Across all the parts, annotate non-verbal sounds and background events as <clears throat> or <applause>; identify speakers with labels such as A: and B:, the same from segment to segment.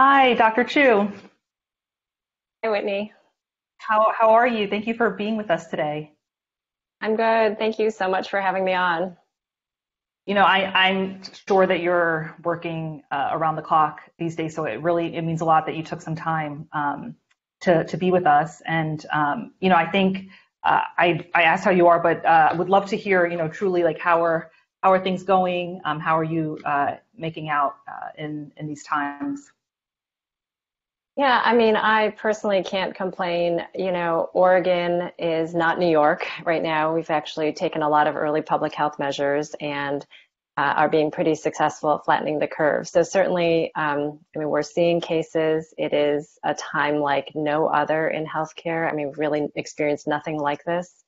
A: Hi, Dr. Choo.
B: Hi, Whitney.
A: How, how are you? Thank you for being with us today.
B: I'm good. Thank you so much for having me on.
A: You know, I, am sure that you're working uh, around the clock these days, so it really it means a lot that you took some time um, to to be with us. And um, you know, I think uh, I I asked how you are, but uh, would love to hear, you know, truly like how are how are things going? Um, how are you uh, making out uh, in in these times?
B: Yeah, I mean, I personally can't complain. You know, Oregon is not New York right now. We've actually taken a lot of early public health measures and uh, are being pretty successful at flattening the curve. So certainly, um, I mean, we're seeing cases. It is a time like no other in healthcare. I mean, we've really experienced nothing like this.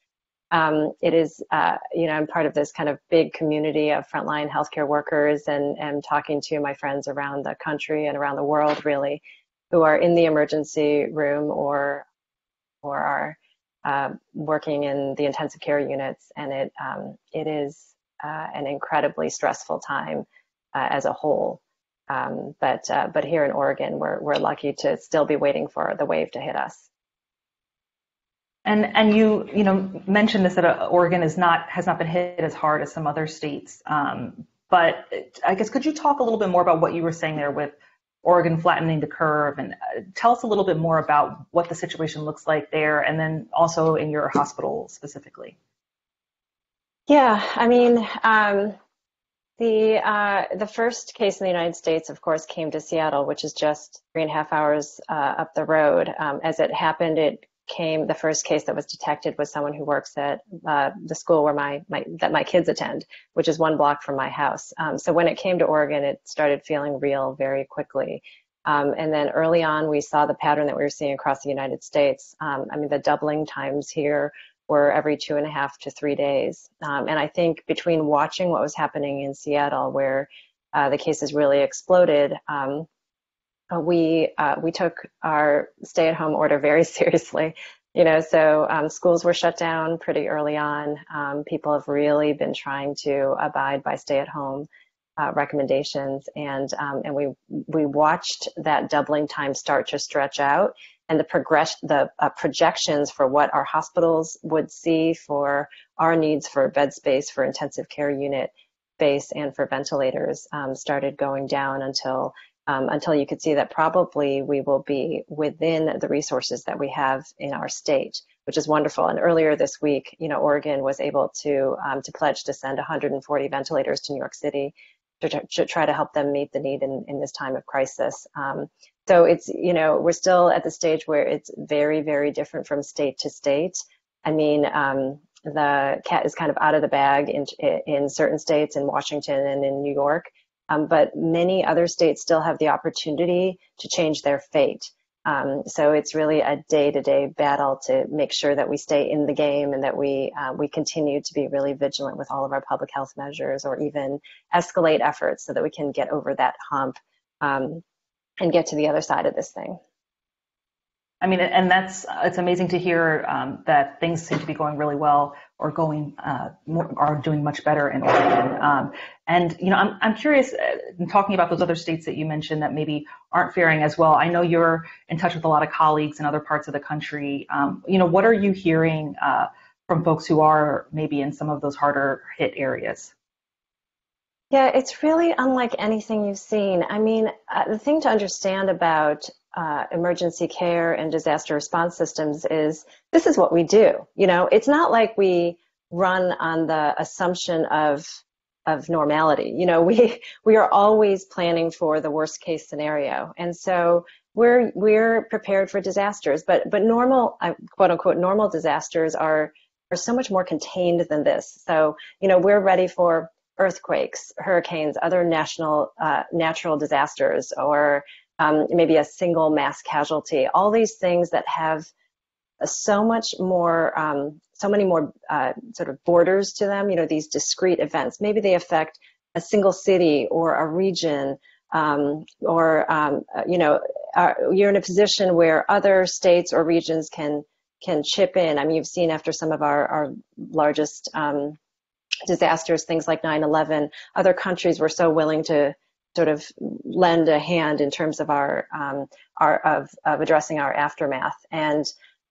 B: Um, it is, uh, you know, I'm part of this kind of big community of frontline healthcare workers and, and talking to my friends around the country and around the world, really who are in the emergency room or or are uh, working in the intensive care units, and it um, it is uh, an incredibly stressful time uh, as a whole. Um, but uh, but here in Oregon, we're we're lucky to still be waiting for the wave to hit us.
A: And and you you know mentioned this that uh, Oregon is not has not been hit as hard as some other states. Um, but I guess could you talk a little bit more about what you were saying there with Oregon flattening the curve. And uh, tell us a little bit more about what the situation looks like there, and then also in your hospital specifically.
B: Yeah, I mean, um, the uh, the first case in the United States, of course, came to Seattle, which is just three and a half hours uh, up the road. Um, as it happened, it came the first case that was detected was someone who works at uh, the school where my, my that my kids attend, which is one block from my house. Um, so when it came to Oregon, it started feeling real very quickly. Um, and then early on, we saw the pattern that we were seeing across the United States. Um, I mean, the doubling times here were every two and a half to three days. Um, and I think between watching what was happening in Seattle, where uh, the cases really exploded, um, we uh, we took our stay-at-home order very <laughs> seriously. You know, so um, schools were shut down pretty early on. Um, people have really been trying to abide by stay-at-home uh, recommendations, and um, and we we watched that doubling time start to stretch out, and the progress the uh, projections for what our hospitals would see for our needs for bed space for intensive care unit space and for ventilators um, started going down until um, until you could see that probably we will be within the resources that we have in our state, which is wonderful. And earlier this week, you know, Oregon was able to um, to pledge to send 140 ventilators to New York City to, to try to help them meet the need in, in this time of crisis. Um, so it's you know we're still at the stage where it's very very different from state to state. I mean. Um, the cat is kind of out of the bag in in certain states in Washington and in New York, um, but many other states still have the opportunity to change their fate. Um, so it's really a day-to-day battle to make sure that we stay in the game and that we uh, we continue to be really vigilant with all of our public health measures, or even escalate efforts so that we can get over that hump um, and get to the other side of this thing.
A: I mean, and that's it's amazing to hear um, that things seem to be going really well or going uh, more, are doing much better in Oregon. Um, and you know, I'm I'm curious uh, in talking about those other states that you mentioned that maybe aren't faring as well. I know you're in touch with a lot of colleagues in other parts of the country. Um, you know, what are you hearing uh, from folks who are maybe in some of those harder hit areas?
B: Yeah, it's really unlike anything you've seen. I mean, uh, the thing to understand about uh, emergency care and disaster response systems is this is what we do. You know, it's not like we run on the assumption of of normality. You know, <laughs> we we are always planning for the worst case scenario, and so we're we're prepared for disasters. But but normal uh, quote unquote normal disasters are are so much more contained than this. So you know, we're ready for earthquakes, hurricanes, other national uh, natural disasters, or um, maybe a single mass casualty. All these things that have so much more, um, so many more uh, sort of borders to them. You know, these discrete events. Maybe they affect a single city or a region, um, or um, uh, you know, uh, you're in a position where other states or regions can can chip in. I mean, you've seen after some of our our largest um, disasters, things like 9/11, other countries were so willing to sort of lend a hand in terms of our um, our of, of addressing our aftermath. And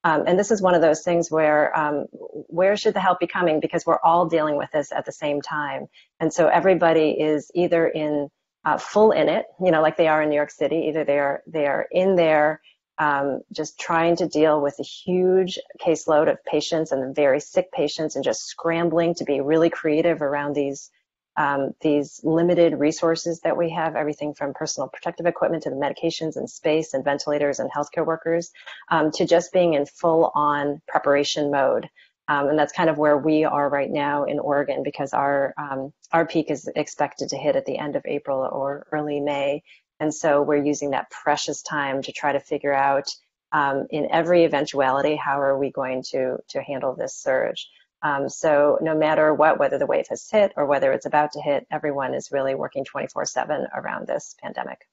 B: um, and this is one of those things where um, where should the help be coming? Because we're all dealing with this at the same time. And so everybody is either in uh, full in it you know like they are in new york city either they are they are in there um, just trying to deal with a huge caseload of patients and very sick patients and just scrambling to be really creative around these um, these limited resources that we have, everything from personal protective equipment to the medications and space and ventilators and healthcare workers, um, to just being in full on preparation mode. Um, and that's kind of where we are right now in Oregon because our um, our peak is expected to hit at the end of April or early May. And so we're using that precious time to try to figure out um, in every eventuality, how are we going to, to handle this surge? Um, so no matter what, whether the wave has hit or whether it's about to hit, everyone is really working 24/7 around this pandemic.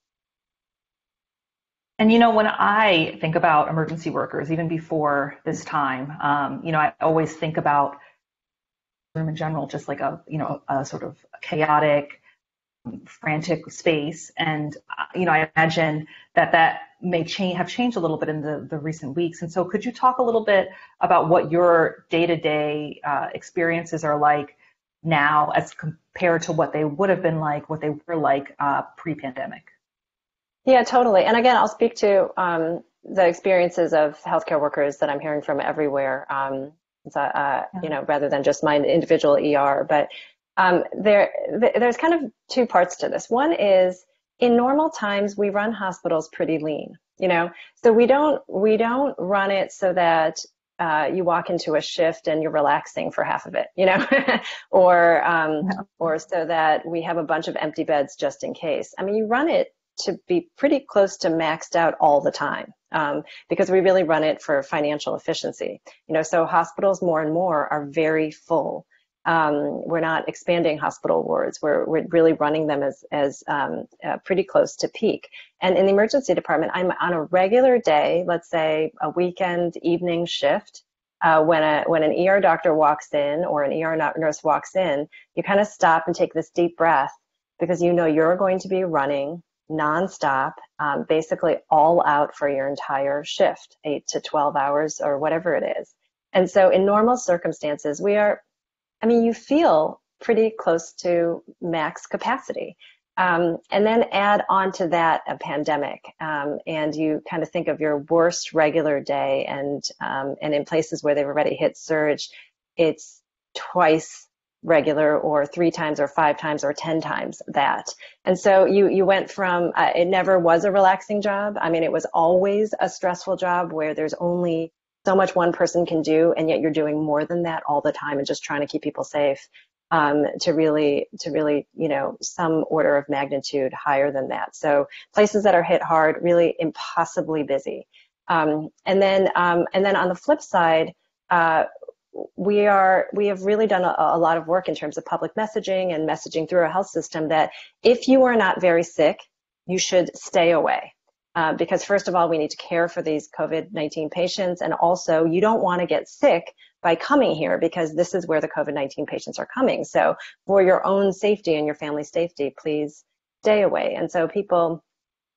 A: And you know, when I think about emergency workers, even before this time, um, you know, I always think about room in general, just like a you know a sort of chaotic, frantic space. And uh, you know, I imagine that that may change, have changed a little bit in the, the recent weeks. And so could you talk a little bit about what your day-to-day uh, experiences are like now as compared to what they would have been like, what they were like uh, pre-pandemic?
B: Yeah, totally. And again, I'll speak to um, the experiences of healthcare workers that I'm hearing from everywhere. Um, so, uh, you know, rather than just my individual ER, but um, there, there's kind of two parts to this. One is in normal times we run hospitals pretty lean you know so we don't we don't run it so that uh, you walk into a shift and you're relaxing for half of it, you know, <laughs> or um, or so that we have a bunch of empty beds just in case. I mean, you run it to be pretty close to maxed out all the time um, because we really run it for financial efficiency. You know, so hospitals more and more are very full um, we're not expanding hospital wards. We're, we're really running them as, as um, uh, pretty close to peak. And in the emergency department, I'm on a regular day, let's say a weekend evening shift. Uh, when a when an ER doctor walks in or an ER nurse walks in, you kind of stop and take this deep breath because you know you're going to be running nonstop, um, basically all out for your entire shift, eight to 12 hours or whatever it is. And so in normal circumstances, we are I mean, you feel pretty close to max capacity. Um, and then add on to that a pandemic, um, and you kind of think of your worst regular day, and um, and in places where they've already hit surge, it's twice regular, or three times, or five times, or ten times that. And so you you went from uh, it never was a relaxing job. I mean, it was always a stressful job where there's only so much one person can do, and yet you're doing more than that all the time and just trying to keep people safe. Um, to really, to really, you know, some order of magnitude higher than that. So places that are hit hard, really impossibly busy. Um, and then, um, and then on the flip side, uh, we are we have really done a, a, lot of work in terms of public messaging and messaging through our health system that if you are not very sick, you should stay away. Uh, because first of all, we need to care for these COVID-19 patients, and also you don't want to get sick by coming here because this is where the COVID-19 patients are coming. So for your own safety and your family's safety, please stay away. And so people,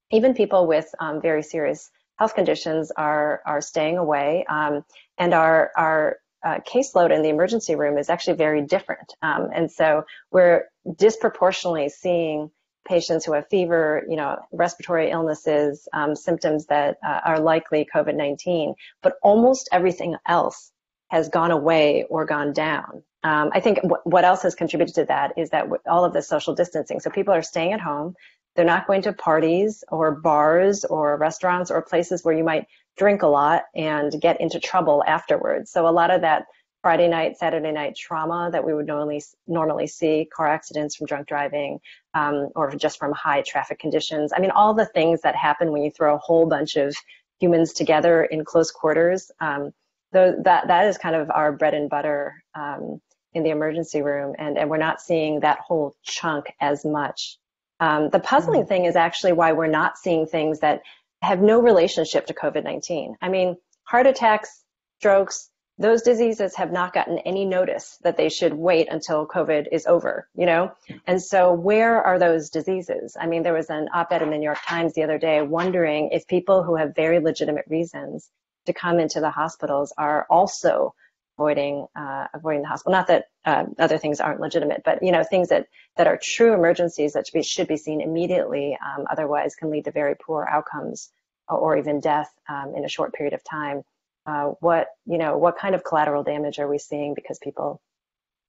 B: even people with um, very serious health conditions, are are staying away, um, and our our uh, caseload in the emergency room is actually very different. Um, and so we're disproportionately seeing patients who have fever, you know, respiratory illnesses, um, symptoms that uh, are likely COVID-19, but almost everything else has gone away or gone down. Um, I think w- what else has contributed to that is that w- all of the social distancing. So people are staying at home. They're not going to parties or bars or restaurants or places where you might drink a lot and get into trouble afterwards. So a lot of that Friday night, Saturday night trauma that we would normally normally see, car accidents from drunk driving, um, or just from high traffic conditions. I mean, all the things that happen when you throw a whole bunch of humans together in close quarters. Um, though that that is kind of our bread and butter um, in the emergency room, and and we're not seeing that whole chunk as much. Um, the puzzling mm-hmm. thing is actually why we're not seeing things that have no relationship to COVID-19. I mean, heart attacks, strokes, those diseases have not gotten any notice that they should wait until COVID is over, you know? And so where are those diseases? I mean, there was an op-ed in the New York Times the other day wondering if people who have very legitimate reasons to come into the hospitals are also avoiding uh, avoiding the hospital. Not that uh, other things aren't legitimate, but you know things that that are true emergencies that should be, should be seen immediately. Um, otherwise, can lead to very poor outcomes or even death um, in a short period of time. Uh, what you know, what kind of collateral damage are we seeing because people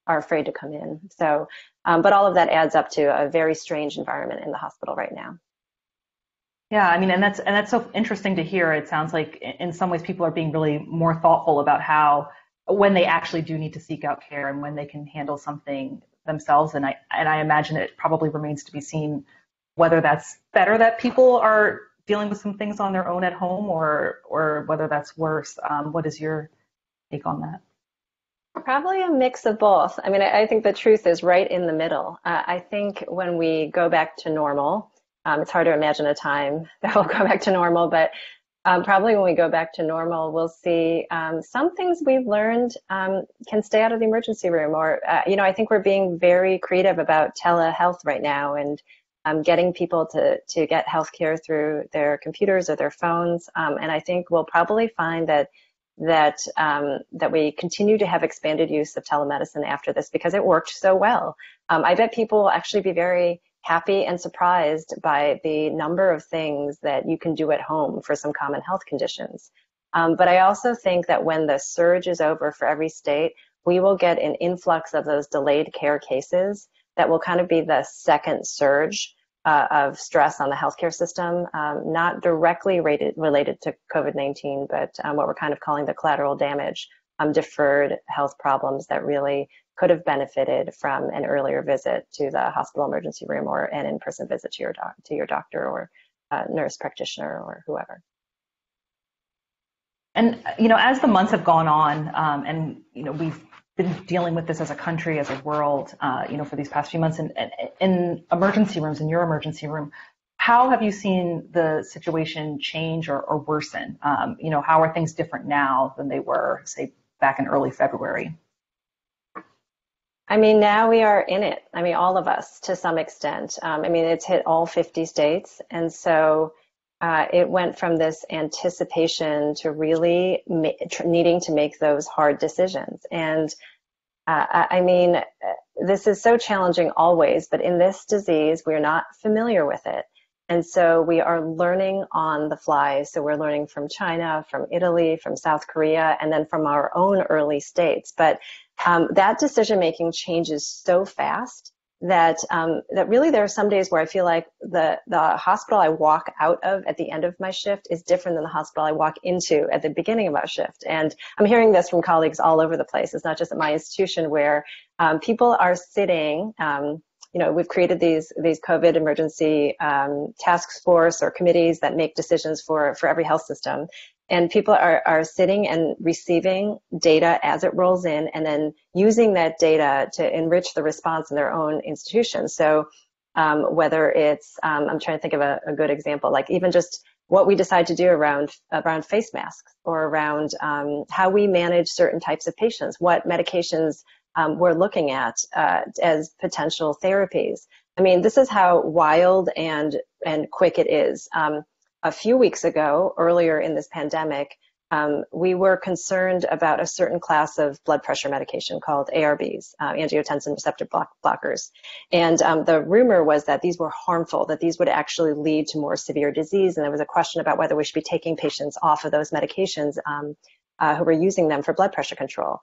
B: are afraid to come in? So, um, but all of that adds up to a very strange environment in the hospital right now.
A: Yeah, I mean, and that's and that's so interesting to hear. It sounds like in some ways people are being really more thoughtful about how when they actually do need to seek out care and when they can handle something themselves. And I and I imagine it probably remains to be seen whether that's better that people are dealing with some things on their own at home or or whether that's worse. Um, what is your take on that?
B: Probably a mix of both. I mean, I, I think the truth is right in the middle. Uh, I think when we go back to normal, um, it's hard to imagine a time <laughs> that we'll go back to normal, but um, probably when we go back to normal, we'll see um, some things we've learned um, can stay out of the emergency room. Or, uh, you know, I think we're being very creative about telehealth right now and um, getting people to, to get healthcare through their computers or their phones. Um, and I think we'll probably find that that um, that we continue to have expanded use of telemedicine after this because it worked so well. I bet people will actually be very happy and surprised by the number of things that you can do at home for some common health conditions. Um, but I also think that when the surge is over for every state, we will get an influx of those delayed care cases that will kind of be the second surge uh, of stress on the healthcare system, um, not directly rated, related to COVID 19, but um, what we're kind of calling the collateral damage, um, deferred health problems that really could have benefited from an earlier visit to the hospital emergency room or an in-person visit to your doc- to your doctor or nurse practitioner or whoever.
A: And you know, as the months have gone on, um, and you know, we've been dealing with this as a country, as a world, uh, you know, for these past few months, and in emergency rooms, in your emergency room, how have you seen the situation change or, or worsen? Um, you know, how are things different now than they were, say, back in early February?
B: I mean, now we are in it. I mean, all of us to some extent. Um, I mean, it's hit all 50 states. And so uh, it went from this anticipation to really ma- needing to make those hard decisions. And uh, I mean, uh, this is so challenging always, but in this disease, we're not familiar with it. And so we are learning on the fly. So we're learning from China, from Italy, from South Korea, and then from our own early states. But um, that decision making changes so fast that um, that really there are some days where I feel like the the hospital I walk out of at the end of my shift is different than the hospital I walk into at the beginning of my shift. And I'm hearing this from colleagues all over the place. It's not just at my institution where um, people are sitting. Um, you know, we've created these these COVID emergency um, task force or committees that make decisions for for every health system, and people are are sitting and receiving data as it rolls in, and then using that data to enrich the response in their own institution. So, um, whether it's um, I'm trying to think of a, a, good example, like even just what we decide to do around around face masks or around um, how we manage certain types of patients, what medications um, we're looking at uh, as potential therapies. I mean, this is how wild and and quick it is. Um, a few weeks ago, earlier in this pandemic, um, we were concerned about a certain class of blood pressure medication called ARBs, uh, angiotensin receptor block- blockers. And um, the rumor was that these were harmful, that these would actually lead to more severe disease. And there was a question about whether we should be taking patients off of those medications um, uh, who were using them for blood pressure control.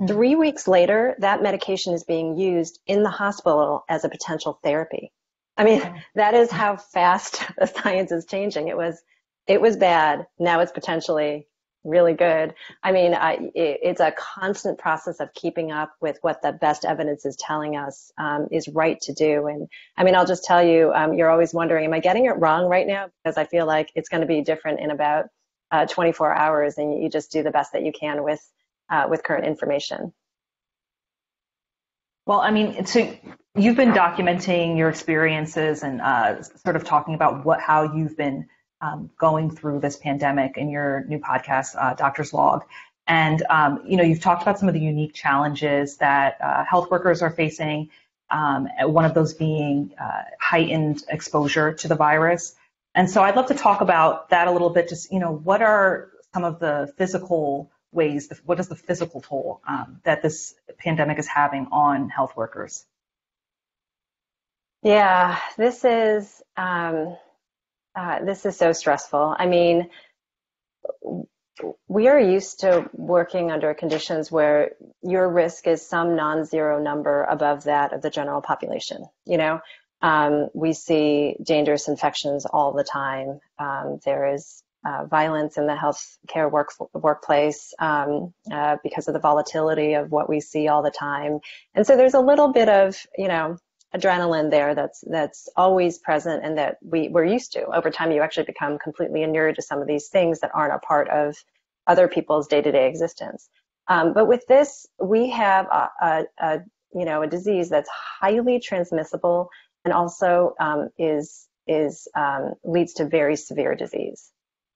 B: Mm-hmm. Three weeks later, that medication is being used in the hospital as a potential therapy. I mean, mm-hmm. that is how fast <laughs> the science is changing. It was, it was bad. Now it's potentially really good. I mean, it, it's a constant process of keeping up with what the best evidence is telling us um, is right to do. And I mean, I'll just tell you, um, you're always wondering, am I getting it wrong right now? Because I feel like it's going to be different in about uh, 24 hours, and you just do the best that you can with uh, with current information.
A: Well, I mean, so you've been documenting your experiences and uh, sort of talking about what how you've been um, going through this pandemic in your new podcast, uh, Doctor's Log. And um, you know, you've talked about some of the unique challenges that uh, health workers are facing. Um, one of those being uh, heightened exposure to the virus. And so I'd love to talk about that a little bit. Just you know, what are some of the physical ways? What is the physical toll um, that this pandemic is having on health workers?
B: Yeah, this is um, uh, this is so stressful. I mean, we are used to working under conditions where your risk is some non-zero number above that of the general population. You know, um, we see dangerous infections all the time. Um, there is uh, violence in the healthcare work, workplace um, uh, because of the volatility of what we see all the time. And so there's a little bit of, you know, adrenaline there that's that's always present and that we, we're used to. Over time, you actually become completely inured to some of these things that aren't a part of other people's day-to-day existence. Um, but with this, we have a, a, a, you know a disease that's highly transmissible and also um, is is um, leads to very severe disease.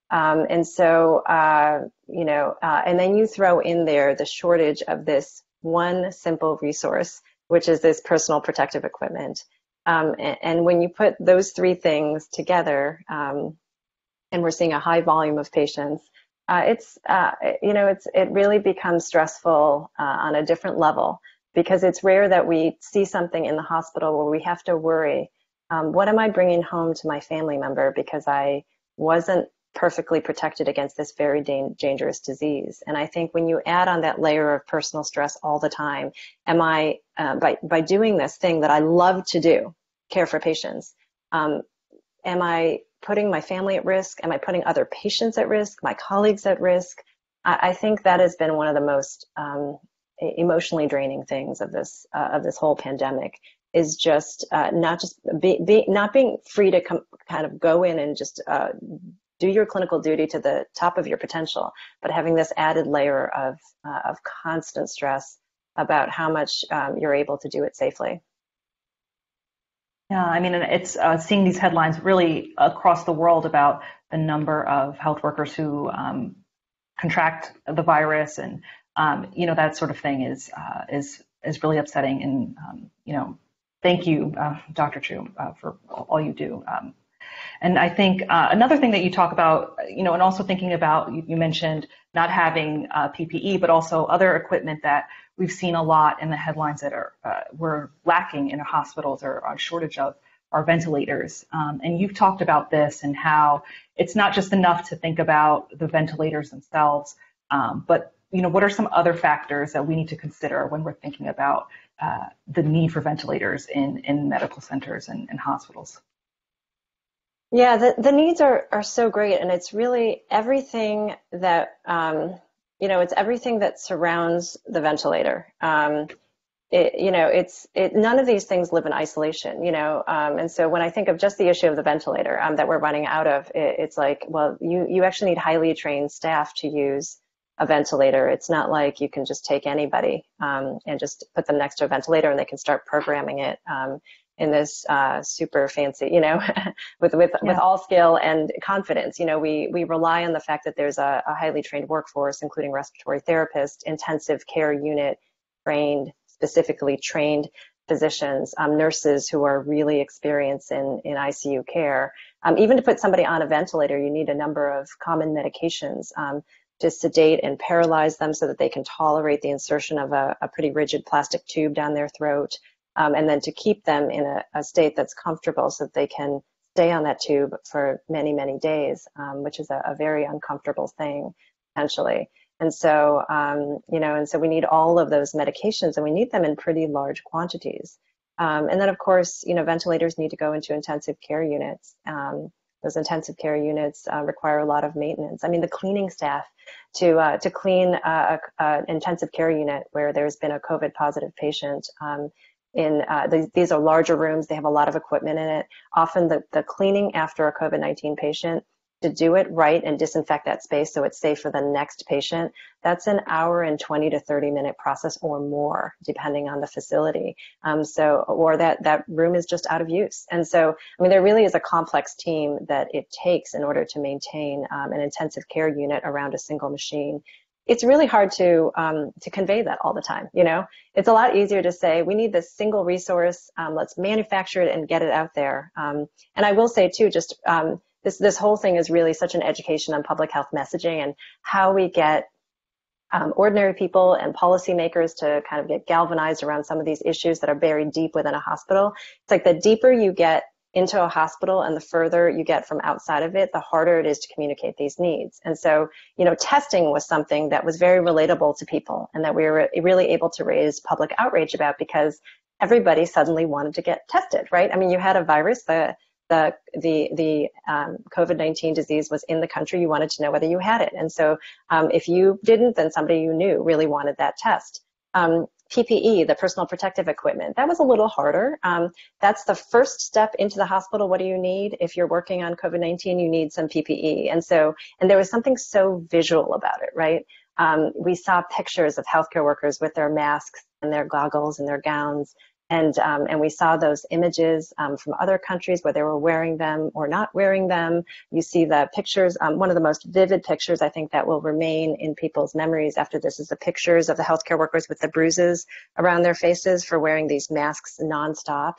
B: Um, and so uh, you know, uh, and then you throw in there the shortage of this one simple resource which is this personal protective equipment. Um, and, and, when you put those three things together, um, and we're seeing a high volume of patients, uh, it's uh, you know it's it really becomes stressful uh, on a different level because it's rare that we see something in the hospital where we have to worry, um, what am I bringing home to my family member because I wasn't perfectly protected against this very dangerous disease. And I think when you add on that layer of personal stress all the time, am I, uh, by, by doing this thing that I love to do, care for patients, um, am I putting my family at risk? Am I putting other patients at risk, my colleagues at risk? I, I think that has been one of the most um, emotionally draining things of this uh, of this whole pandemic is just uh, not just be, be, not being free to com- kind of go in and just uh, do your clinical duty to the top of your potential, but having this added layer of, uh, of constant stress about how much um, you're able to do it safely.
A: Yeah, I mean, it's uh, seeing these headlines really across the world about the number of health workers who um, contract the virus, and um, you know that sort of thing is uh, is is really upsetting. And um, you know, thank you, uh, Dr. Choo, uh, for all you do. And I think uh, another thing that you talk about, you know, and also thinking about, you, you mentioned not having uh, PPE, but also other equipment that we've seen a lot in the headlines that are uh, we're lacking in hospitals or a shortage of are ventilators. Um, and you've talked about this and how it's not just enough to think about the ventilators themselves, um, but you know, what are some other factors that we need to consider when we're thinking about uh, the need for ventilators in, in medical centers and, and hospitals?
B: Yeah, the, the needs are, are so great. And it's really everything that, um, you know, it's everything that surrounds the ventilator. Um, it, you know, it's it, none of these things live in isolation, you know. Um, and so when I think of just the issue of the ventilator um, that we're running out of, it, it's like, well, you, you actually need highly trained staff to use a ventilator. It's not like you can just take anybody um, and just put them next to a ventilator and they can start programming it. Um, in this uh, super fancy, you know, <laughs> with with yeah. with all skill and confidence. You know, we we rely on the fact that there's a, a highly trained workforce, including respiratory therapists, intensive care unit trained, specifically trained physicians, um, nurses who are really experienced in in ICU care. Um, even to put somebody on a ventilator, you need a number of common medications. Um, to sedate and paralyze them so that they can tolerate the insertion of a, a pretty rigid plastic tube down their throat um, and then to keep them in a, a, state that's comfortable so that they can stay on that tube for many, many days, um, which is a, a, very uncomfortable thing potentially. And so, um, you know, and so we need all of those medications and we need them in pretty large quantities. Um, and then, of course, you know, ventilators need to go into intensive care units. Um, those intensive care units uh, require a lot of maintenance. I mean, the cleaning staff to uh, to clean an intensive care unit where there's been a COVID positive patient um, in uh, the, these are larger rooms. They have a lot of equipment in it. Often the, the cleaning after a covid-19 patient to do it right and disinfect that space so it's safe for the next patient that's an hour and 20 to 30 minute process or more depending on the facility. Um, so or that that room is just out of use. And so i mean there really is a complex team that it takes in order to maintain um, an intensive care unit around a single machine it's really hard to um, to convey that all the time. You know, it's a lot easier to say we need this single resource. Um, let's manufacture it and get it out there. Um, and I will say too, just um, this this whole thing is really such an education on public health messaging and how we get um, ordinary people and policymakers to kind of get galvanized around some of these issues that are buried deep within a hospital. It's like the deeper you get into a hospital and the further you get from outside of it, the harder it is to communicate these needs. And so, you know, testing was something that was very relatable to people and that we were really able to raise public outrage about because everybody suddenly wanted to get tested, right? I mean, you had a virus, the the the the um, COVID-19 disease was in the country, you wanted to know whether you had it. And so, um, if you didn't, then somebody you knew really wanted that test. Um, PPE, the personal protective equipment, that was a little harder. Um, that's the first step into the hospital. What do you need? If you're working on COVID 19, you need some PPE. And so, and there was something so visual about it, right? Um, we saw pictures of healthcare workers with their masks and their goggles and their gowns and, um, and we saw those images um, from other countries where they were wearing them or not wearing them. You see the pictures. Um, one of the most vivid pictures I think that will remain in people's memories after this is the pictures of the healthcare workers with the bruises around their faces for wearing these masks nonstop.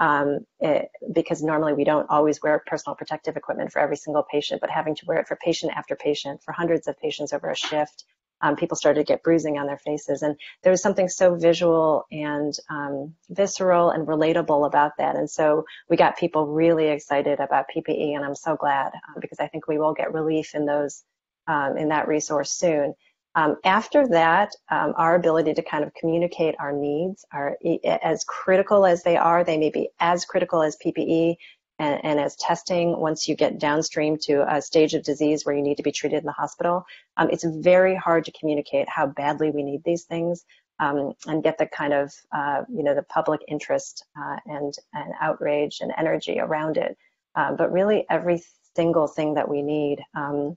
B: Um, it, because normally we don't always wear personal protective equipment for every single patient, but having to wear it for patient after patient for hundreds of patients over a shift um, people started to get bruising on their faces. And there was something so visual and um, visceral and relatable about that. And so we got people really excited about PPE, and I'm so glad um, because I think we will get relief in those um, in that resource soon. Um, after that, um, our ability to kind of communicate our needs are as critical as they are. They may be as critical as PPE and, and, as testing once you get downstream to a stage of disease where you need to be treated in the hospital. Um, it's very hard to communicate how badly we need these things um, and get the kind of, uh, you know, the public interest uh, and, and outrage and energy around it. Um, but really every single thing that we need um,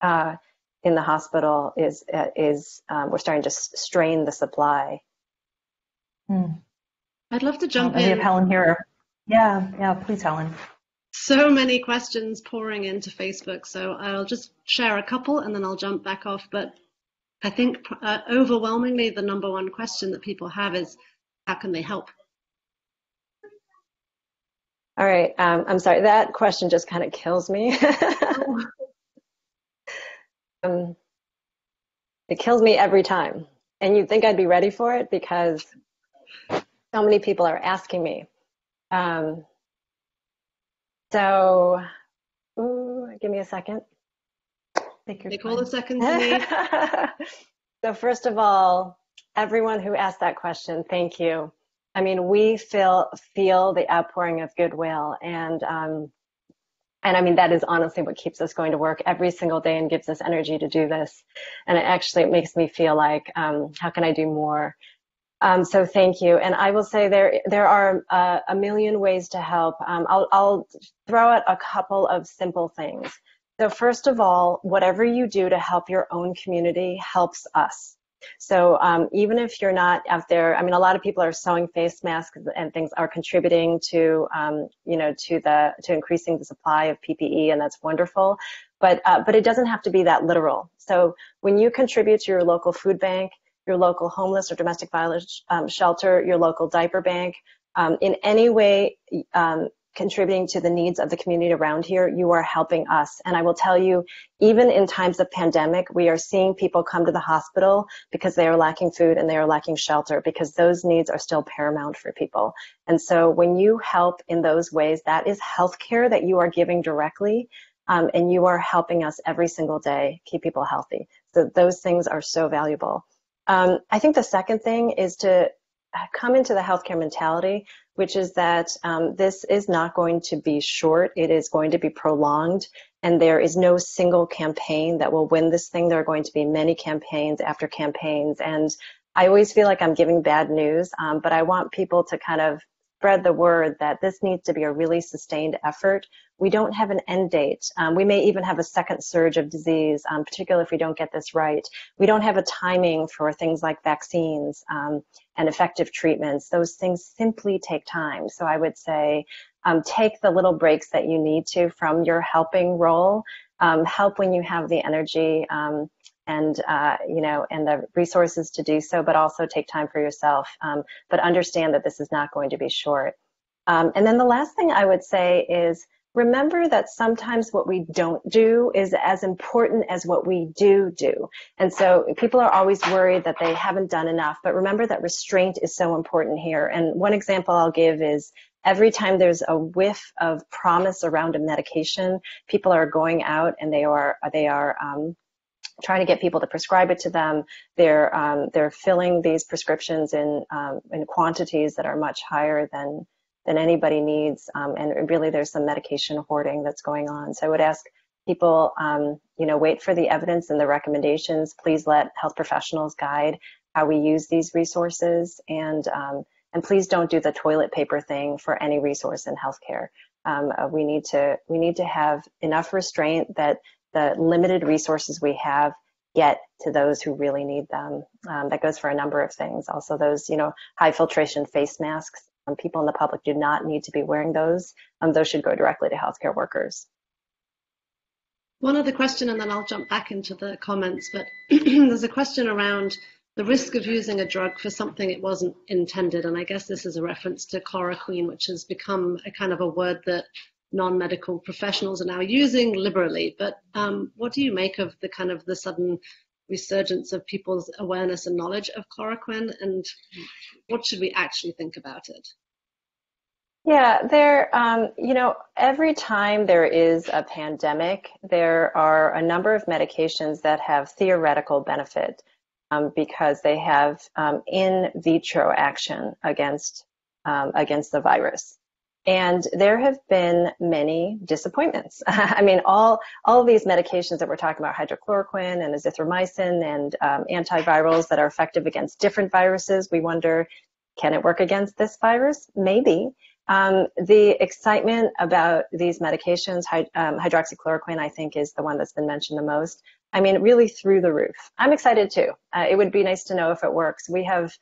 B: uh, in the hospital is, uh, is um, we're starting to strain the supply.
C: Hmm. I'd love to jump
A: in.
C: We
A: have Helen here. Yeah, yeah, please, Helen.
C: So many questions pouring into Facebook, so I'll just share a couple and then I'll jump back off. But I think uh, overwhelmingly the number one question that people have is how can they help?
B: All right, um, I'm sorry, that question just kind of kills me. <laughs> um, it kills me every time. And you'd think I'd be ready for it because so many people are asking me. Um, so, ooh, give me a second.
C: Take, Take all the seconds <laughs>
B: so first of all, everyone who asked that question, thank you. I mean, we feel feel the outpouring of goodwill, and um, and I mean that is honestly what keeps us going to work every single day and gives us energy to do this. And it actually it makes me feel like, um, how can I do more? Um, so thank you. And I will say there there are uh, a million ways to help. Um, I'll, I'll throw out a couple of simple things. So first of all, whatever you do to help your own community helps us. So um, even if you're not out there, I mean, a lot of people are sewing face masks and things are contributing to, um, you know, to the to increasing the supply of PPE, and that's wonderful. But uh, but it doesn't have to be that literal. So when you contribute to your local food bank, your local homeless or domestic violence um, shelter, your local diaper bank, um, in any way um, contributing to the needs of the community around here, you are helping us. And I will tell you, even in times of pandemic, we are seeing people come to the hospital because they are lacking food and they are lacking shelter because those needs are still paramount for people. And so when you help in those ways, that is healthcare that you are giving directly. Um, and you are helping us every single day keep people healthy. So those things are so valuable. Um, I think the second thing is to come into the healthcare mentality, which is that um, this is not going to be short, it is going to be prolonged, and there is no single campaign that will win this thing. There are going to be many campaigns after campaigns, and I always feel like I'm giving bad news, um, but I want people to kind of spread the word that this needs to be a really sustained effort. We don't have an end date. Um, we may even have a second surge of disease, um, particularly if we don't get this right. We don't have a timing for things like vaccines um, and effective treatments. Those things simply take time. So I would say um, take the little breaks that you need to from your helping role. Um, help when you have the energy. And uh, you know and the resources to do so, but also take time for yourself. Um, but understand that this is not going to be short. Um, and then the last thing I would say is remember that sometimes what we don't do is as important as what we do do. And so people are always worried that they haven't done enough, but remember that restraint is so important here. And one example I'll give is every time there's a whiff of promise around a medication, people are going out and they are they are um, trying to get people to prescribe it to them. They're um, they're filling these prescriptions in um, in quantities that are much higher than than anybody needs, um, and really there's some medication hoarding that's going on. So I would ask people, um, you know, wait for the evidence and the recommendations. Please let health professionals guide how we use these resources and um, and please don't do the toilet paper thing for any resource in healthcare. Um, uh, we need to we need to have enough restraint that the limited resources we have get to those who really need them. Um, that goes for a number of things. Also, those you know high filtration face masks. Um, people in the public do not need to be wearing those. Um, those should go directly to healthcare workers.
C: One other question, and then I'll jump back into the comments. But <clears throat> there's a question around the risk of using a drug for something it wasn't intended. And I guess this is a reference to chloroquine, which has become a kind of a word that non-medical professionals are now using liberally. But um, what do you make of the kind of the sudden resurgence of people's awareness and knowledge of chloroquine, and what should we actually think about it?
B: Yeah, there, um, you know, every time there is a pandemic, there are a number of medications that have theoretical benefit um, because they have um, in vitro action against um, against the virus. And there have been many disappointments. <laughs> I mean, all all these medications that we're talking about, hydrochloroquine and azithromycin and um, antivirals that are effective against different viruses, we wonder, can it work against this virus? Maybe. Um, the excitement about these medications, um, hydroxychloroquine, I think, is the one that's been mentioned the most. I mean, really through the roof. I'm excited too. Uh, it would be nice to know if it works. We have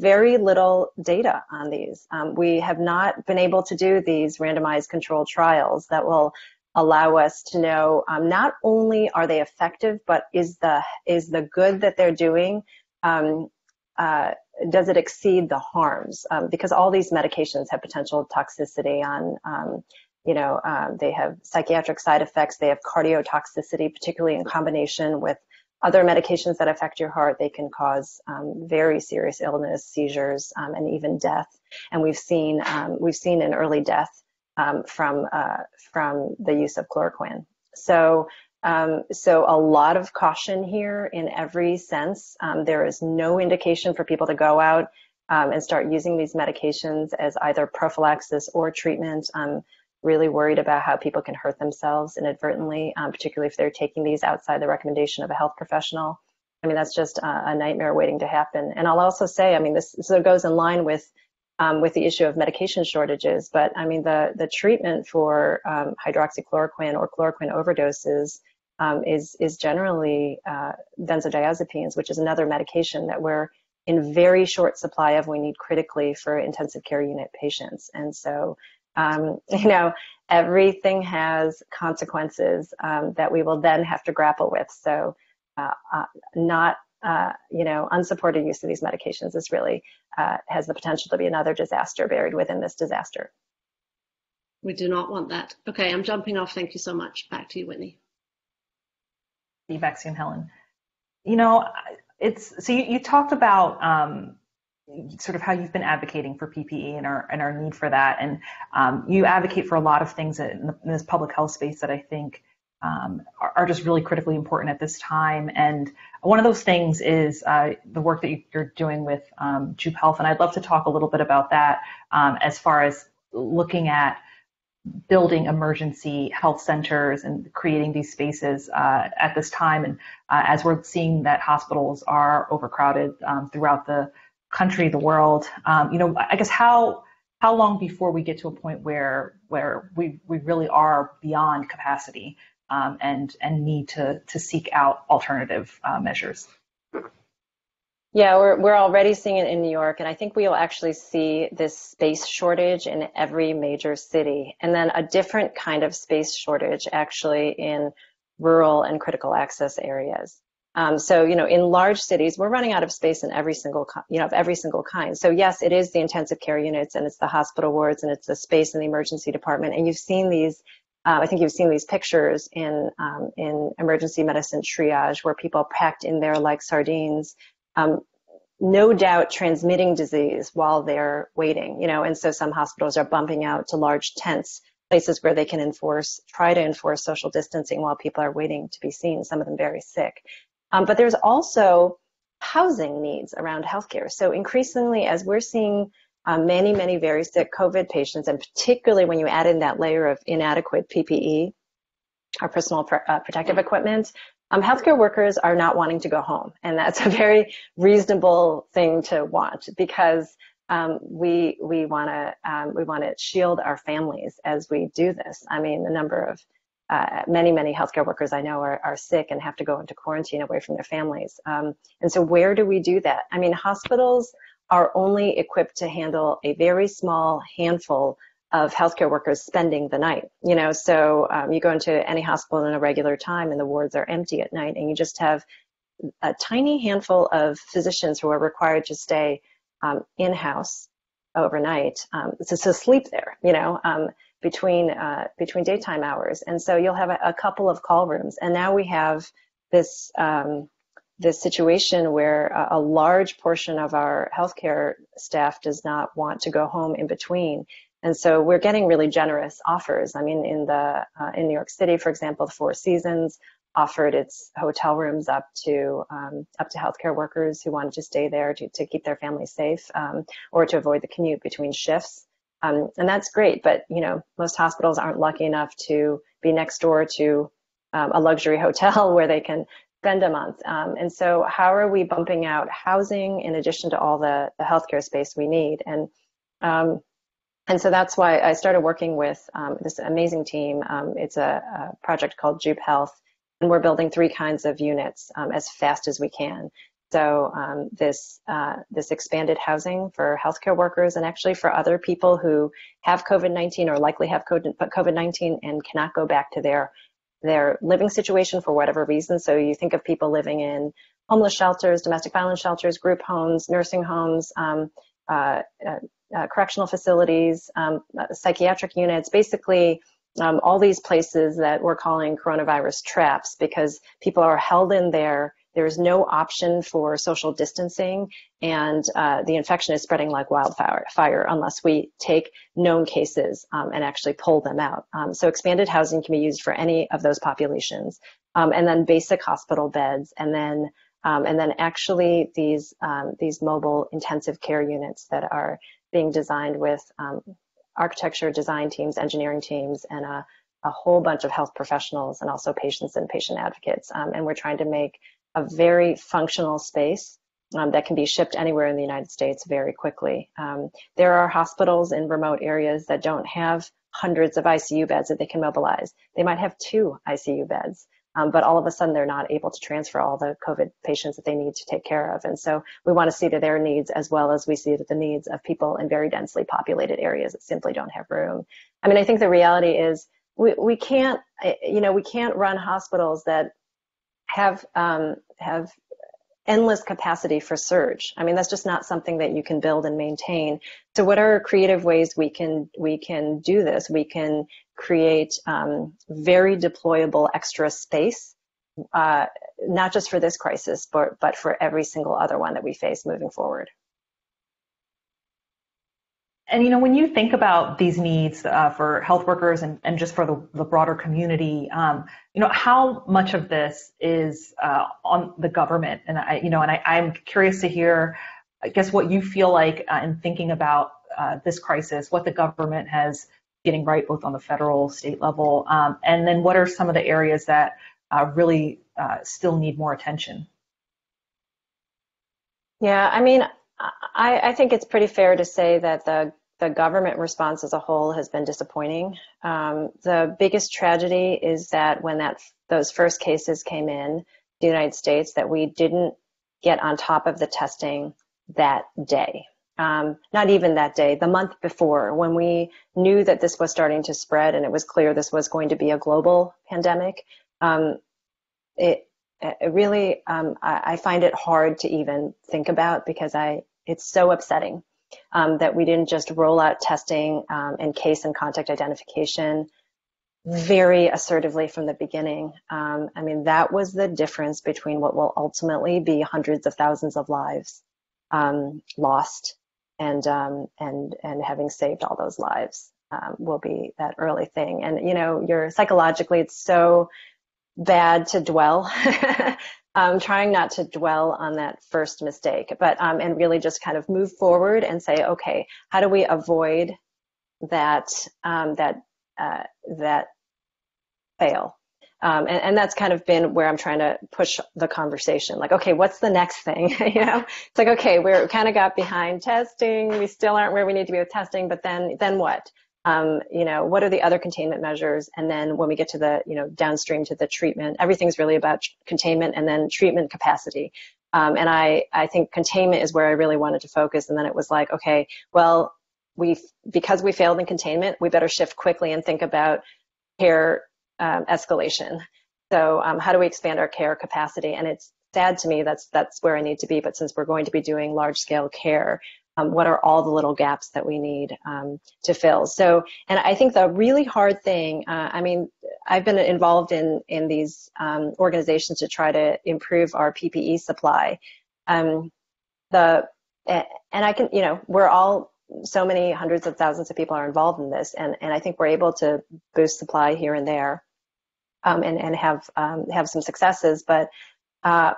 B: very little data on these. Um, we have not been able to do these randomized controlled trials that will allow us to know um, not only are they effective, but is the is the good that they're doing um, uh, does it exceed the harms? Um, because all these medications have potential toxicity on um, you know, um, they have psychiatric side effects, they have cardiotoxicity, particularly in combination with other medications that affect your heart. They can cause um, very serious illness, seizures, um, and even death. And we've seen um, we've seen an early death um, from uh, from the use of chloroquine. So. Um, so a lot of caution here in every sense. there is no indication for people to go out and start using these medications as either prophylaxis or treatment. Really worried about how people can hurt themselves inadvertently, um, particularly if they're taking these outside the recommendation of a health professional. I mean, that's just a, a nightmare waiting to happen. And I'll also say, I mean, this of goes in line with um, with the issue of medication shortages. But I mean, the the treatment for um, hydroxychloroquine or chloroquine overdoses um, is is generally uh, benzodiazepines, which is another medication that we're in very short supply of. We need critically for intensive care unit patients, and so um, <laughs> you know, everything has consequences um, that we will then have to grapple with. So, uh, uh, not uh, you know, unsupported use of these medications is really uh, has the potential to be another disaster buried within this disaster.
C: We do not want that. Okay, I'm jumping off. Thank you so much. Back to you, Whitney.
A: Back to Helen. You know, it's so you, you talked about um, sort of how you've been advocating for PPE and our and our need for that. And um, you advocate for a lot of things in, the, in this public health space that I think um, are, are, just really critically important at this time. And one of those things is uh, the work that you're doing with um, Jupe Health, and I'd love to talk a little bit about that um, as far as looking at building emergency health centers and creating these spaces uh, at this time. And uh, as we're seeing that hospitals are overcrowded um, throughout the country, the world. Um, you know, I guess how how long before we get to a point where where we we really are beyond capacity um, and and need to to seek out alternative uh, measures.
B: Yeah, we're we're already seeing it in New York, and I think we'll actually see this space shortage in every major city, and then a different kind of space shortage actually in rural and critical access areas. Um, so, you know, in large cities, we're running out of space in every single, you know, of every single kind. So yes, it is the intensive care units and it's the hospital wards and it's the space in the emergency department. And you've seen these, uh, I think you've seen these pictures in, um, in emergency medicine triage where people are packed in there like sardines, um, no doubt transmitting disease while they're waiting, you know, and so some hospitals are bumping out to large tents places where they can enforce, try to enforce social distancing while people are waiting to be seen, some of them very sick. Um, but there's also housing needs around healthcare. So increasingly, as we're seeing um, many, many very sick COVID patients, and particularly when you add in that layer of inadequate PPE, our personal pr- uh, protective equipment, um, healthcare workers are not wanting to go home. And that's a very reasonable thing to want because um, we we want to um, we want to shield our families as we do this. I mean, the number of uh, many, many healthcare workers I know are, are sick and have to go into quarantine away from their families. Um, and so, where do we do that? I mean, hospitals are only equipped to handle a very small handful of healthcare workers spending the night. You know, so um, you go into any hospital in a regular time and the wards are empty at night, and you just have a tiny handful of physicians who are required to stay um, in house overnight um, to, to, sleep there. You know, um, between uh, between daytime hours, and so you'll have a, a, couple of call rooms. And now we have this um, this situation where a, a, large portion of our healthcare staff does not want to go home in between. And so we're getting really generous offers. I mean, in the uh, in New York City, for example, the Four Seasons offered its hotel rooms up to um, up to healthcare workers who wanted to stay there to, to keep their families safe um, or to avoid the commute between shifts. Um, and that's great, but you know, most hospitals aren't lucky enough to be next door to um, a luxury <laughs> hotel where they can spend a month. Um, and so, how are we bumping out housing in addition to all the, the healthcare space we need? And um, and so that's why I started working with um, this amazing team. Um, it's a, a, project called Jupe Health, and we're building three kinds of units as fast as we can. So um, this uh, this expanded housing for healthcare workers and actually for other people who have COVID-19 or likely have COVID-19 and cannot go back to their their living situation for whatever reason. So you think of people living in homeless shelters, domestic violence shelters, group homes, nursing homes, um, uh, uh, uh correctional facilities, um, uh, psychiatric units, basically. Um, all these places that we're calling coronavirus traps because people are held in there there's no option for social distancing, and uh, the infection is spreading like wildfire fire unless we take known cases um, and actually pull them out. Um, so expanded housing can be used for any of those populations, um, and then basic hospital beds, and then um, and then actually these um, these mobile intensive care units that are being designed with um, architecture design teams, engineering teams, and a, a whole bunch of health professionals and also patients and patient advocates. and we're trying to make a very functional space um, that can be shipped anywhere in the United States very quickly. Um, there are hospitals in remote areas that don't have hundreds of ICU beds that they can mobilize. They might have two ICU beds, um, but all of a sudden they're not able to transfer all the COVID patients that they need to take care of. And so we want to see to their needs as well as we see to the needs of people in very densely populated areas that simply don't have room. I mean, I think the reality is we, we can't, you know, we can't run hospitals that have um, have endless capacity for surge. I mean, that's just not something that you can build and maintain. So, what are creative ways we can we can do this? We can create um, very deployable extra space, uh, not just for this crisis, but but for every single other one that we face moving forward.
A: And you know, when you think about these needs uh, for health workers and, and just for the, the broader community, um, you know, how much of this is uh, on the government? And I, you know, and I, I'm curious to hear, I guess, what you feel like uh, in thinking about uh, this crisis, what the government has getting right, both on the federal, state level, um, and then what are some of the areas that uh, really uh, still need more attention?
B: Yeah, I mean, I, I, think it's pretty fair to say that the the government response as a whole has been disappointing. Um, the biggest tragedy is that when that those first cases came in the United States, that we didn't get on top of the testing that day. Um, not even that day, the month before, when we knew that this was starting to spread and it was clear this was going to be a global pandemic. Um, it it really um, I, I, find it hard to even think about because I it's so upsetting um, that we didn't just roll out testing um, and case and contact identification very assertively from the beginning. Um, I mean, that was the difference between what will ultimately be hundreds of thousands of lives um, lost and um, and and having saved all those lives um, will be that early thing. And you know, you're psychologically, it's so bad to dwell. <laughs> trying not to dwell on that first mistake, but um, and really just kind of move forward and say, okay, how do we avoid that um, that uh, that fail? Um, and, and, that's kind of been where I'm trying to push the conversation. Like, okay, what's the next thing? <laughs> you know, it's like, okay, we're kind of got behind testing. We still aren't where we need to be with testing, but then, then what? Um, you know, what are the other containment measures? And then when we get to the, you know, downstream to the treatment, everything's really about containment and then treatment capacity. Um, and I, I think containment is where I really wanted to focus. And then it was like, okay, well, we because we failed in containment, we better shift quickly and think about care um, escalation. So um, how do we expand our care capacity? And it's sad to me that's that's where I need to be. But since we're going to be doing large scale care, um, what are all the little gaps that we need um, to fill? So, and I think the really hard thing, uh, I mean, I've been involved in in these um, organizations to try to improve our PPE supply. Um, the and I can, you know, we're all so many hundreds of thousands of people are involved in this, and and I think we're able to boost supply here and there, um, and and have um, have some successes, but uh,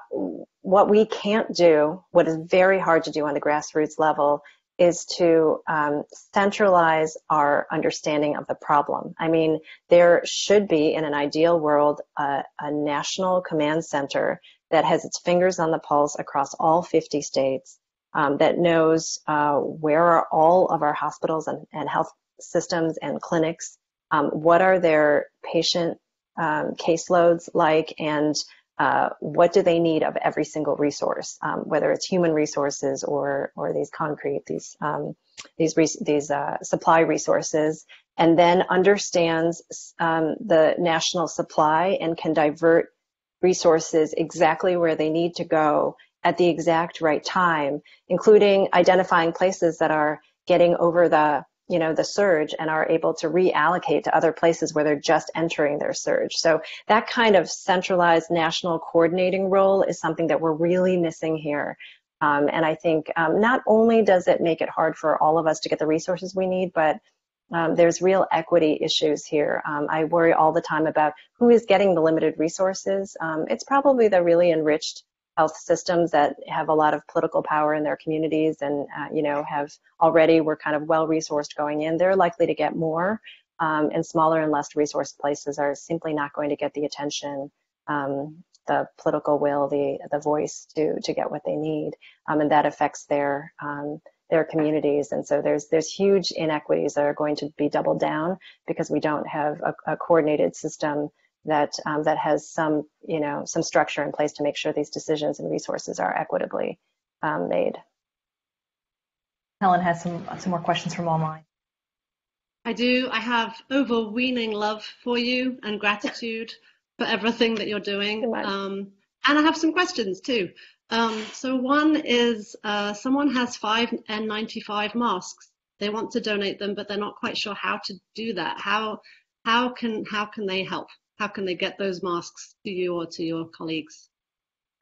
B: what we can't do, what is very hard to do on the grassroots level, is to um, centralize our understanding of the problem. I mean, there should be, in an ideal world, uh, a national command center that has its fingers on the pulse across all 50 states, um, that knows uh, where are all of our hospitals and, and health systems and clinics, um, what are their patient um, caseloads like, and uh, what do they need of every single resource, um, whether it's human resources or or these concrete these um, these these uh, supply resources, and then understands um, the national supply and can divert resources exactly where they need to go at the exact right time, including identifying places that are getting over the you know the surge and are able to reallocate to other places where they're just entering their surge so that kind of centralized national coordinating role is something that we're really missing here um, and i think um, not only does it make it hard for all of us to get the resources we need but um, there's real equity issues here. Um, I worry all the time about who is getting the limited resources. Um, it's probably the really enriched health systems that have a lot of political power in their communities and uh, you know have already were kind of well resourced going in they're likely to get more um, and smaller and less resourced places are simply not going to get the attention um, the political will the the voice to to get what they need um, and that affects their um, their communities. And so there's there's huge inequities that are going to be doubled down because we don't have a, a coordinated system that um, that has some you know some structure in place to make sure these decisions and resources are equitably um, made.
A: Helen has some some more questions from online.
C: I do. I have overweening love for you and gratitude for everything that you're doing. Um, and I have some questions too. Um, so one is uh, someone has five N95 masks. They want to donate them, but they're not quite sure how to do that. How how can how can they help? How can they get those masks to you or to your colleagues?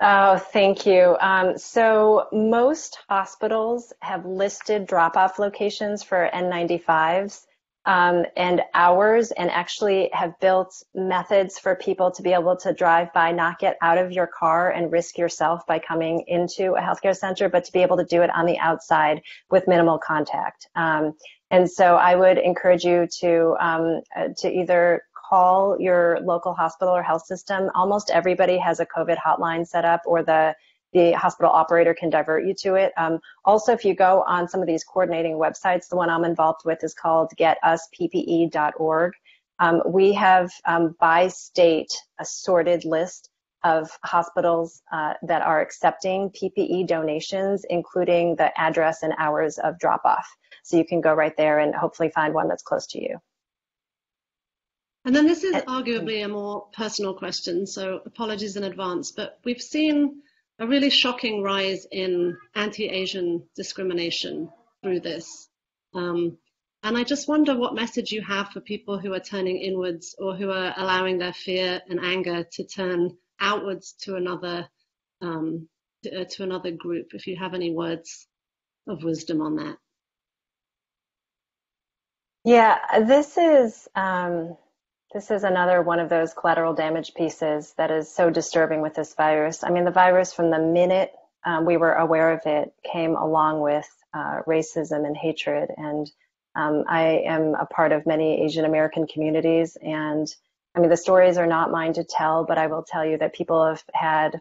B: Oh, thank you. Um, so most hospitals have listed drop-off locations for N95s um, and ours, and actually have built methods for people to be able to drive by, not get out of your car and risk yourself by coming into a healthcare center, but to be able to do it on the outside with minimal contact. Um, and so I would encourage you to um, uh, to either call your local hospital or health system. Almost everybody has a COVID hotline set up or the the hospital operator can divert you to it. Um, also, if you go on some of these coordinating websites, the one I'm involved with is called getusppe.org. Um, we have um, by state a sorted list of hospitals uh, that are accepting PPE donations, including the address and hours of drop off. So you can go right there and hopefully find one that's close to you.
C: And then this is arguably a more personal question, so apologies in advance, but we've seen a really shocking rise in anti-Asian discrimination through this. Um, and I just wonder what message you have for people who are turning inwards or who are allowing their fear and anger to turn outwards to another um, to, uh, to another group. If you have any words of wisdom on that.
B: Yeah, this is um, this is another one of those collateral damage pieces that is so disturbing with this virus. I mean, the virus, from the minute um, we were aware of it, came along with uh, racism and hatred. And um, I am a part of many Asian American communities. And I mean, the stories are not mine to tell, but I will tell you that people have had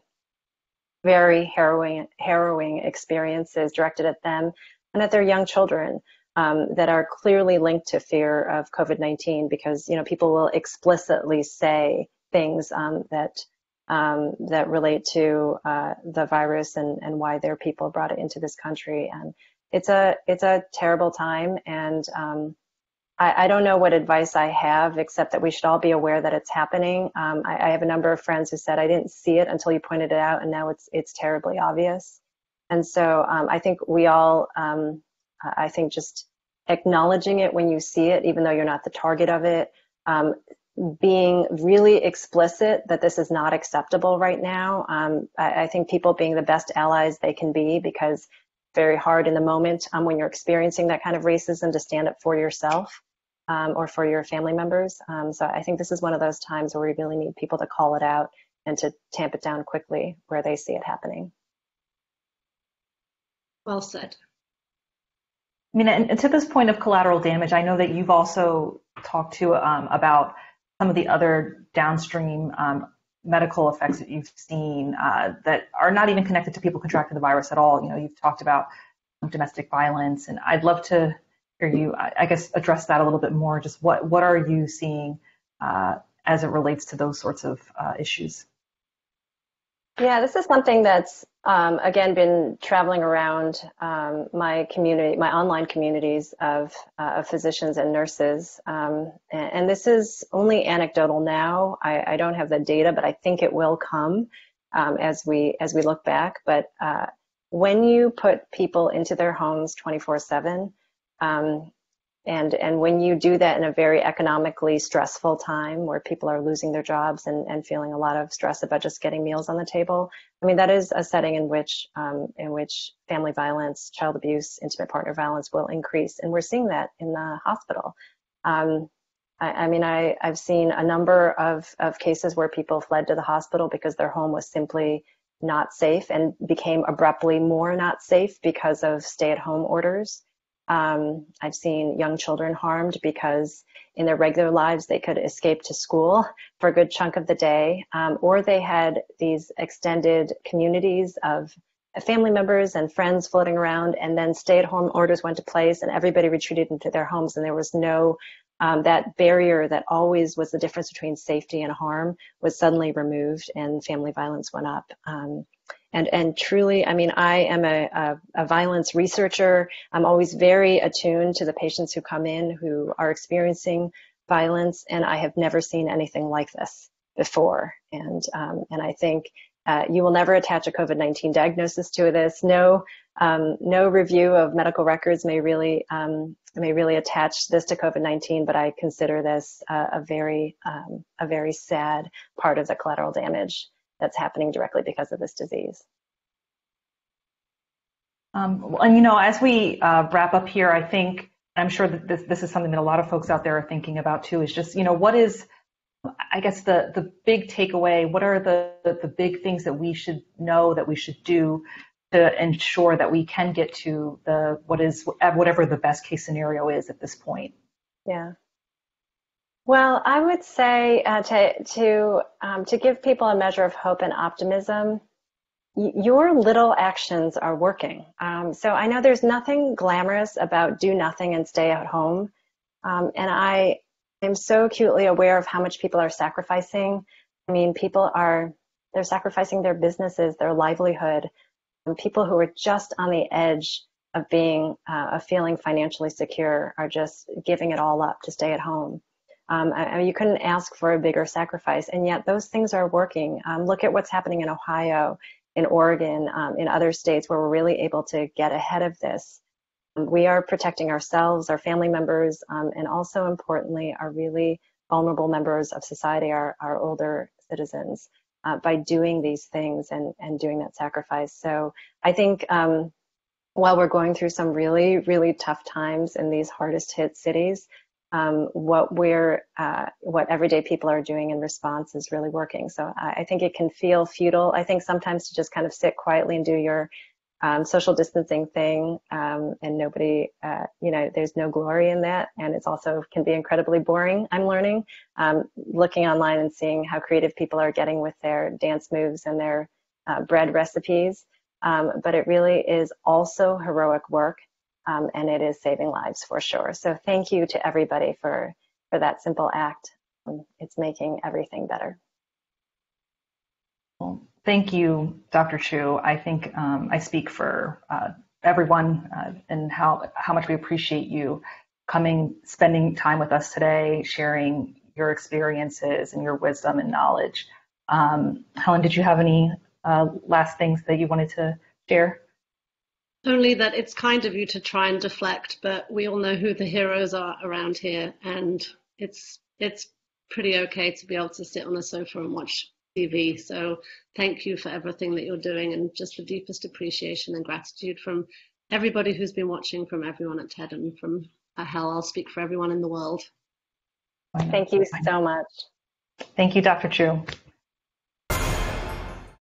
B: very harrowing, harrowing experiences directed at them and at their young children um, that are clearly linked to fear of COVID-19 because you know people will explicitly say things um, that um, that relate to uh, the virus and, and why their people brought it into this country. And it's a it's a terrible time. And um, I, I, don't know what advice I have except that we should all be aware that it's happening. Um, I, I, have a number of friends who said I didn't see it until you pointed it out and now it's it's terribly obvious. And so um, I think we all I think just acknowledging it when you see it, even though you're not the target of it, um, being really explicit that this is not acceptable right now. Um, I, I, think people being the best allies they can be because very hard in the moment um, when you're experiencing that kind of racism to stand up for yourself um, or for your family members. Um, so I think this is one of those times where we really need people to call it out and to tamp it down quickly where they see it happening.
C: Well said.
A: I mean, and, to this point of collateral damage, I know that you've also talked to um, about some of the other downstream um, medical effects that you've seen uh, that are not even connected to people contracting the virus at all. You know, you've talked about domestic violence, and I'd love to hear you, I, I guess, address that a little bit more. Just what what are you seeing uh, as it relates to those sorts of uh, issues?
B: Yeah, this is something that's um, again been traveling around um, my community, my online communities of, uh, of physicians and nurses, um, and, and, this is only anecdotal now. I, I, don't have the data, but I think it will come um, as we as we look back. But uh, when you put people into their homes 24/7, and and when you do that in a very economically stressful time where people are losing their jobs and, and feeling a lot of stress about just getting meals on the table i mean that is a setting in which um, in which family violence child abuse intimate partner violence will increase. And we're seeing that in the hospital. Um, I, I, mean I, i've seen a number of, of cases where people fled to the hospital because their home was simply not safe and became abruptly more not safe because of stay-at-home orders um, I've seen young children harmed because in their regular lives they could escape to school for a good chunk of the day, um, or they had these extended communities of family members and friends floating around, and then stay at home orders went to place and everybody retreated into their homes, and there was no um, that barrier that always was the difference between safety and harm was suddenly removed, and family violence went up. Um, and and truly i mean i am a, a, a, violence researcher. I'm always very attuned to the patients who come in who are experiencing violence and i have never seen anything like this before. And um, and i think uh, you will never attach a covid-19 diagnosis to this. No um, no review of medical records may really um, may really attach this to covid-19 but i consider this uh, a very um, a very sad part of the collateral damage that's happening directly because of this disease.
A: Um, and you know, as we uh, wrap up here, I think I'm sure that this, this is something that a lot of folks out there are thinking about too. Is just you know what is, I guess the the big takeaway. What are the the big things that we should know that we should do to ensure that we can get to the what is whatever the best case scenario is at this point.
B: Yeah. Well, I would say uh, to to um, to give people a measure of hope and optimism. your little actions are working. Um, so I know there's nothing glamorous about do nothing and stay at home, um, and I am so acutely aware of how much people are sacrificing. I mean, people are they're sacrificing their businesses, their livelihood, and people who are just on the edge of being uh, of feeling financially secure are just giving it all up to stay at home. Um, I, I, you couldn't ask for a bigger sacrifice, and yet those things are working. Um, look at what's happening in Ohio, in Oregon, um, in other states where we're really able to get ahead of this. We are protecting ourselves, our family members, um, and also importantly, our really vulnerable members of society, our, our older citizens, uh, by doing these things and, and doing that sacrifice. So I think um, while we're going through some really, really tough times in these hardest hit cities, um, what we're, uh, what everyday people are doing in response is really working. So I, I, think it can feel futile. I think sometimes to just kind of sit quietly and do your um, social distancing thing, um, and nobody, uh, you know, there's no glory in that, and it's also can be incredibly boring. I'm learning, um, looking online and seeing how creative people are getting with their dance moves and their uh, bread recipes. Um, but it really is also heroic work um, and it is saving lives for sure. So thank you to everybody for, for that simple act. Um, it's making everything better.
A: Thank you, Dr. Choo. I think um, I speak for uh, everyone uh, and how, how much we appreciate you coming, spending time with us today, sharing your experiences and your wisdom and knowledge. Um, Helen, did you have any uh, last things that you wanted to share?
C: Only that it's kind of you to try and deflect, but we all know who the heroes are around here, and it's it's pretty okay to be able to sit on a sofa and watch TV. So thank you for everything that you're doing, and just the deepest appreciation and gratitude from everybody who's been watching, from everyone at TED, and from uh, hell, I'll speak for everyone in the world.
B: Thank you so much.
A: Thank you, Dr. Choo.